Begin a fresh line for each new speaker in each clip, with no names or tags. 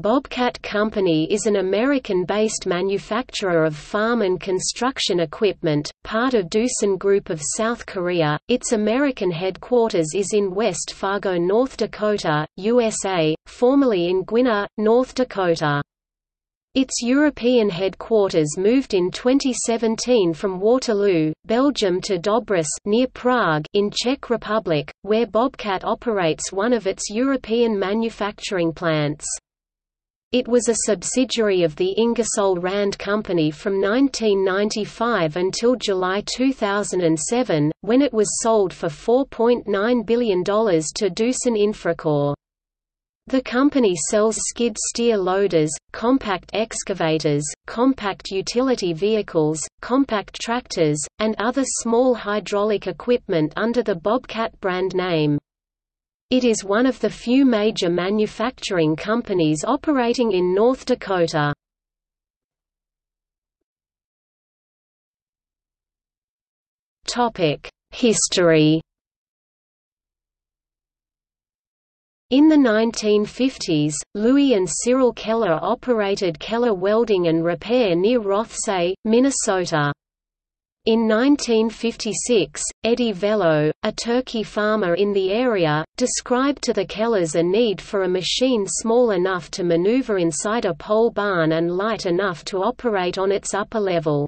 Bobcat Company is an American-based manufacturer of farm and construction equipment, part of Doosan Group of South Korea. Its American headquarters is in West Fargo, North Dakota, USA, formerly in Gwinner, North Dakota. Its European headquarters moved in 2017 from Waterloo, Belgium to Dobříš near Prague in Czech Republic, where Bobcat operates one of its European manufacturing plants. It was a subsidiary of the Ingersoll Rand Company from 1995 until July 2007, when it was sold for $4.9 billion to Doosan Infracore. The company sells skid steer loaders, compact excavators, compact utility vehicles, compact tractors, and other small hydraulic equipment under the Bobcat brand name. It is one of the few major manufacturing companies operating in North Dakota. History In the 1950s, Louis and Cyril Keller operated Keller Welding and Repair near Rothsay, Minnesota. In 1956, Eddie Velo, a turkey farmer in the area, described to the Kellers a need for a machine small enough to maneuver inside a pole barn and light enough to operate on its upper level.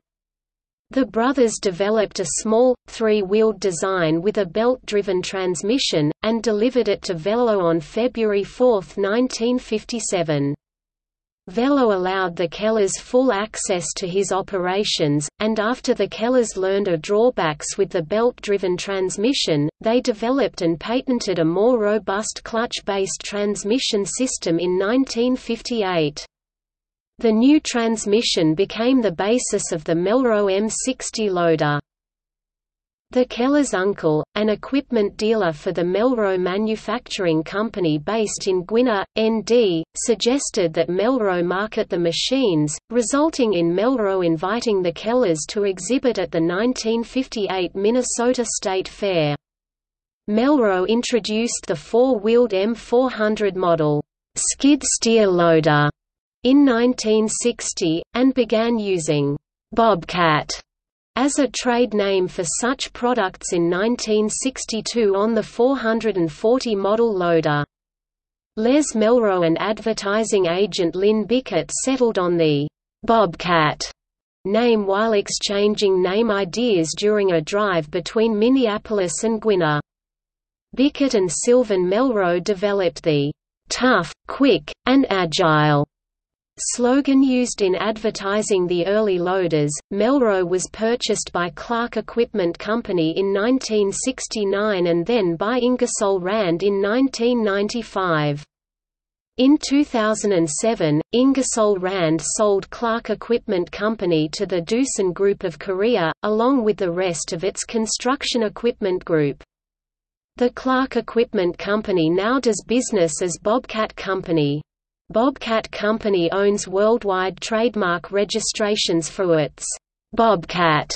The brothers developed a small, three-wheeled design with a belt-driven transmission, and delivered it to Velo on February 4, 1957. Velo allowed the Kellers full access to his operations, and after the Kellers learned of drawbacks with the belt-driven transmission, they developed and patented a more robust clutch-based transmission system in 1958. The new transmission became the basis of the Melroe M60 loader. The Keller's uncle, an equipment dealer for the Melroe Manufacturing Company based in Gwinner, ND, suggested that Melroe market the machines, resulting in Melroe inviting the Kellers to exhibit at the 1958 Minnesota State Fair. Melroe introduced the four-wheeled M400 model, skid steer loader, in 1960, and began using Bobcat as a trade name for such products in 1962 on the 440 model loader. Les Melroe and advertising agent Lynn Bickett settled on the Bobcat name while exchanging name ideas during a drive between Minneapolis and Gwinner. Bickett and Sylvan Melroe developed the tough, quick, and agile slogan used in advertising the early loaders. Melroe was purchased by Clark Equipment Company in 1969 and then by Ingersoll Rand in 1995. In 2007, Ingersoll Rand sold Clark Equipment Company to the Doosan Group of Korea, along with the rest of its construction equipment group. The Clark Equipment Company now does business as Bobcat Company. Bobcat Company owns worldwide trademark registrations for its Bobcat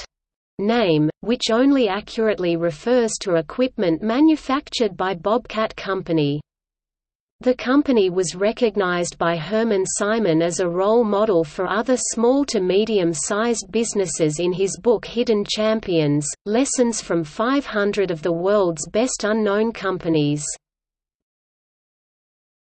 name, which only accurately refers to equipment manufactured by Bobcat Company. The company was recognized by Hermann Simon as a role model for other small to medium-sized businesses in his book Hidden Champions, Lessons from 500 of the World's Best Unknown Companies.